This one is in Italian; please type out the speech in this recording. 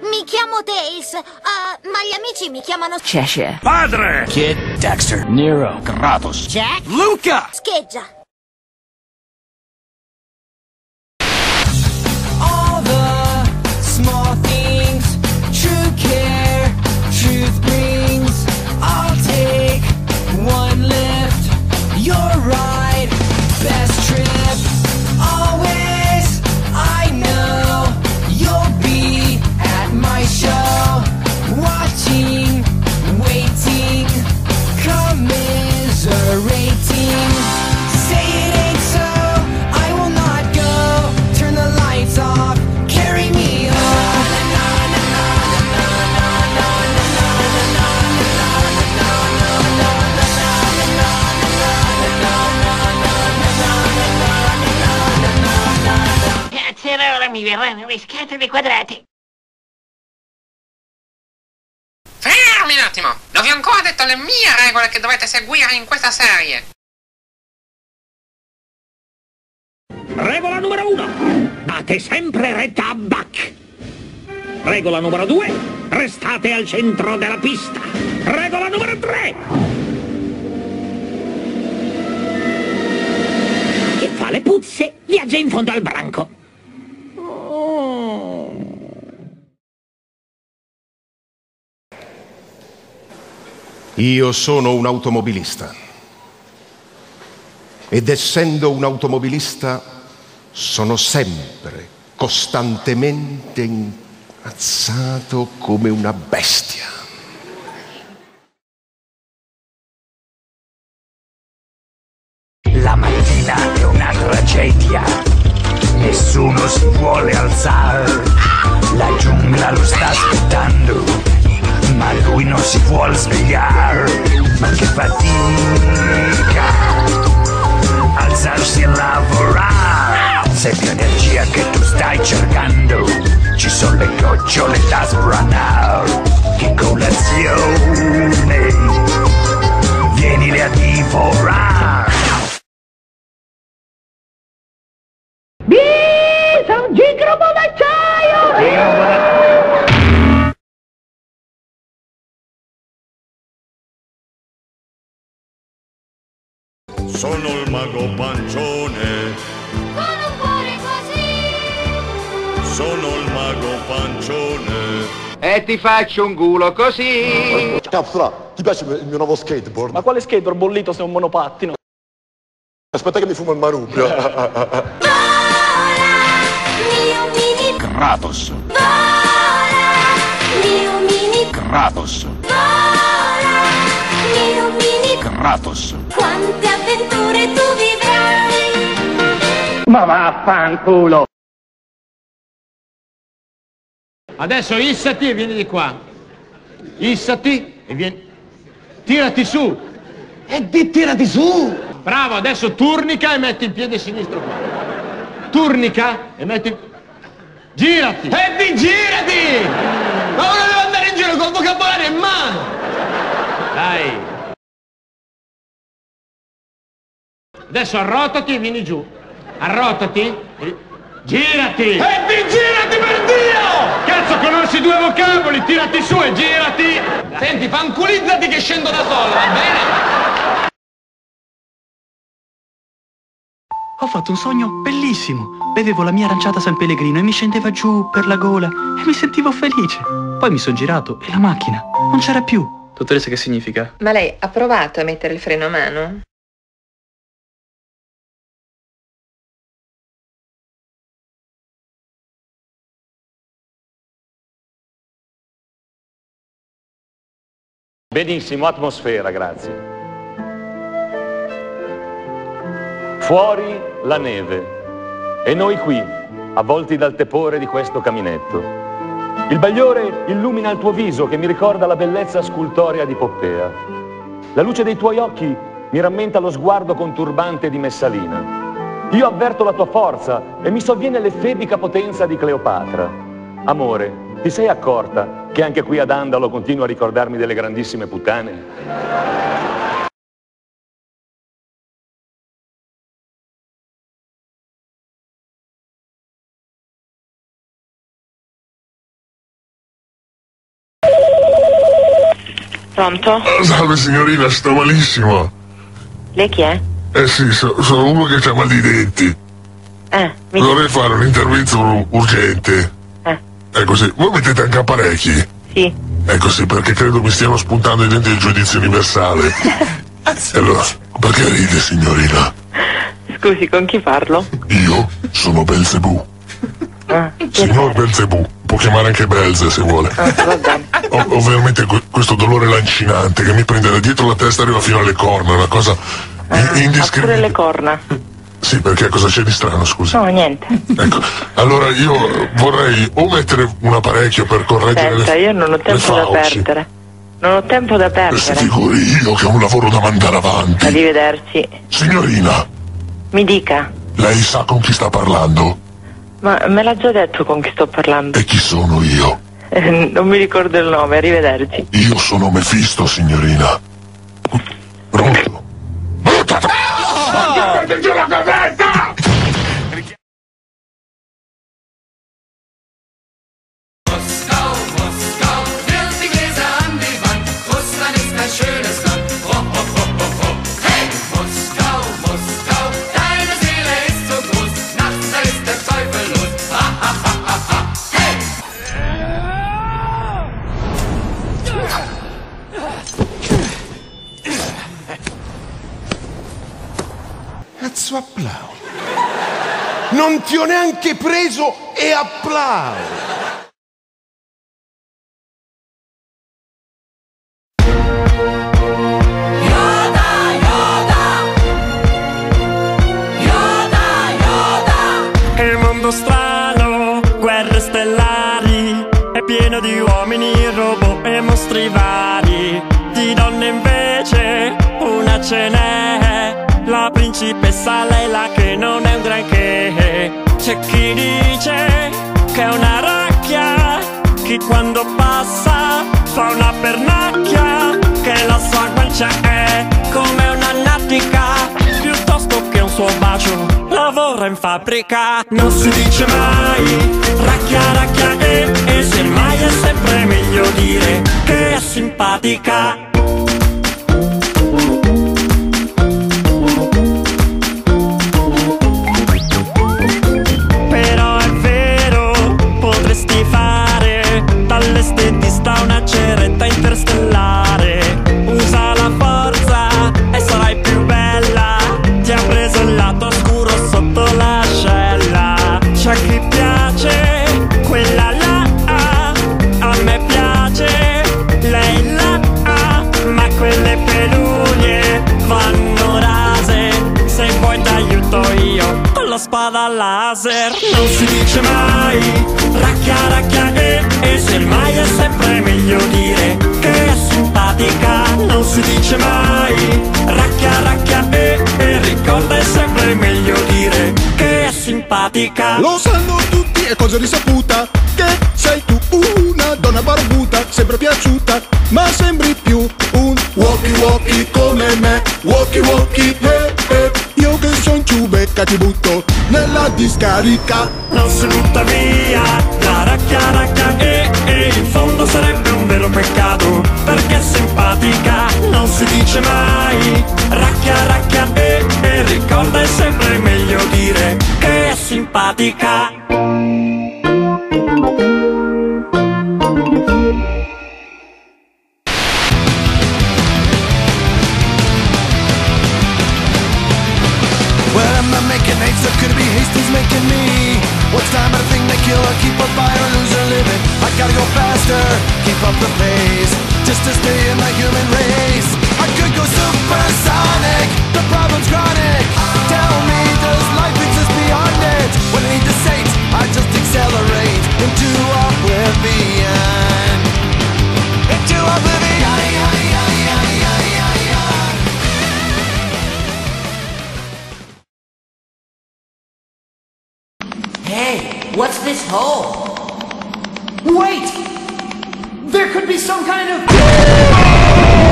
Mi chiamo Tails, ah, ma gli amici mi chiamano Cheshire. Padre! Kid, Dexter, Nero! Kratos, Jack Luca! Scheggia. Mi verranno le scatole quadrate. Fermi un attimo! Non vi ho ancora detto le mie regole che dovete seguire in questa serie! Regola numero uno. Date sempre retta a Buck. Regola numero due. Restate al centro della pista. Regola numero tre. Chi fa le puzze viaggia in fondo al branco. Io sono un automobilista. Ed essendo un automobilista sono sempre, costantemente incazzato come una bestia. La mattina è una tragedia. Nessuno si vuole alzare. La giungla lo sta aspettando. Ma lui non si vuole svegliare. Ma che fatica. Alzarsi e lavorare. Se energia che tu stai cercando. Ci sono le gocciole da sbranare. Che colazione. Vienile a divorare. Sono un gigrobo d'acciaio! Sono il mago pancione, Con un cuore così. sono il mago pancione. E ti faccio un culo così. Cazzo, ti piace il mio nuovo skateboard? Ma quale skateboard bollito se è un monopattino? Aspetta che mi fumo il mini Kratos, mio mini Kratos, Kratos. quante avventure tu vivrai. Ma vaffanculo. Adesso issati e vieni di qua. Issati e vieni. Tirati su. E ti tirati su. Bravo, adesso turnica e metti il piede sinistro qua. Turnica e metti... Girati. E di girati! Ma ora devo andare in giro col vocabolario in mano. Dai. Adesso arrotati e vieni giù. Arrotati. e- Girati. E di girati per Dio! Cazzo, conosci due vocaboli, tirati su e girati! Senti, fanculizzati che scendo da solo, va bene? Ho fatto un sogno bellissimo. Bevevo la mia aranciata San Pellegrino e mi scendeva giù per la gola e mi sentivo felice. Poi mi sono girato e la macchina non c'era più. Dottoressa, che significa? Ma lei ha provato a mettere il freno a mano? Benissimo, atmosfera, grazie. Fuori la neve e noi qui, avvolti dal tepore di questo caminetto. Il bagliore illumina il tuo viso che mi ricorda la bellezza scultorea di Poppea. La luce dei tuoi occhi mi rammenta lo sguardo conturbante di Messalina. Io avverto la tua forza e mi sovviene l'effebica potenza di Cleopatra. Amore, ti sei accorta che anche qui ad Andalo continuo a ricordarmi delle grandissime puttane? Pronto? Salve signorina, sto malissimo. Lei chi è? Eh sì, so, sono uno che ha mal di denti. Eh, mi... Dovrei fare un intervento urgente. È così. Voi mettete anche apparecchi? Sì. È così, perché credo mi stiano spuntando i denti del giudizio universale. E allora, perché ride signorina? Scusi, con chi parlo? Io sono Belzebù. Ah, Signor Belzebù. Può chiamare anche Belze se vuole. Ah, va bene. Ho, ho veramente que- questo dolore lancinante che mi prende da dietro la testa e arriva fino alle corna, è una cosa in- Ha pure le corna. Sì, perché cosa c'è di strano, scusi? No, niente. Ecco, allora io vorrei o mettere un apparecchio per correggere Senta, le, io non ho tempo da perdere. Non ho tempo da E si perdere. figuri io che ho un lavoro da mandare avanti. Arrivederci. Signorina, Mi dica, lei sa con chi sta parlando? ma me l'ha già detto con chi sto parlando? E chi sono io? Eh, non mi ricordo il nome, arrivederci. Io sono Mefisto, signorina. Pronto? Buttati giù la gavetta! Moskau, Cazzo applaudo. Non ti ho neanche preso e applaudo. Il mondo strano, guerre stellari, è pieno di uomini, robot e mostri vari. Di donne invece, una ce n'è, la principessa Leila che non è un granché. C'è chi dice che è una racchia, chi quando passa fa una pernacchia, che la sua guancia è come una natica, piuttosto che un suo bacio lavora in fabbrica Non si dice mai racchia racchia e, e semmai è sempre meglio dire che è simpatica con la spada laser. Non si dice mai racchia racchia e, e semmai è sempre meglio dire che è simpatica. Non si dice mai racchia racchia e, e ricorda è sempre meglio dire che è simpatica. Lo sanno tutti, è cosa risaputa ciubecca ti butto nella discarica. Non si butta via la racchia racchia e, e in fondo sarebbe un vero peccato perché è simpatica non si dice mai. Racchia racchia e, e ricorda è sempre meglio dire che è simpatica up the pace, just to stay in the human race. I could go supersonic, the problem's chronic. Tell me, does life exist beyond it? When I need to sate, I just accelerate into oblivion. Into oblivion. Hey, what's this hole? Wait! There could be some kind of.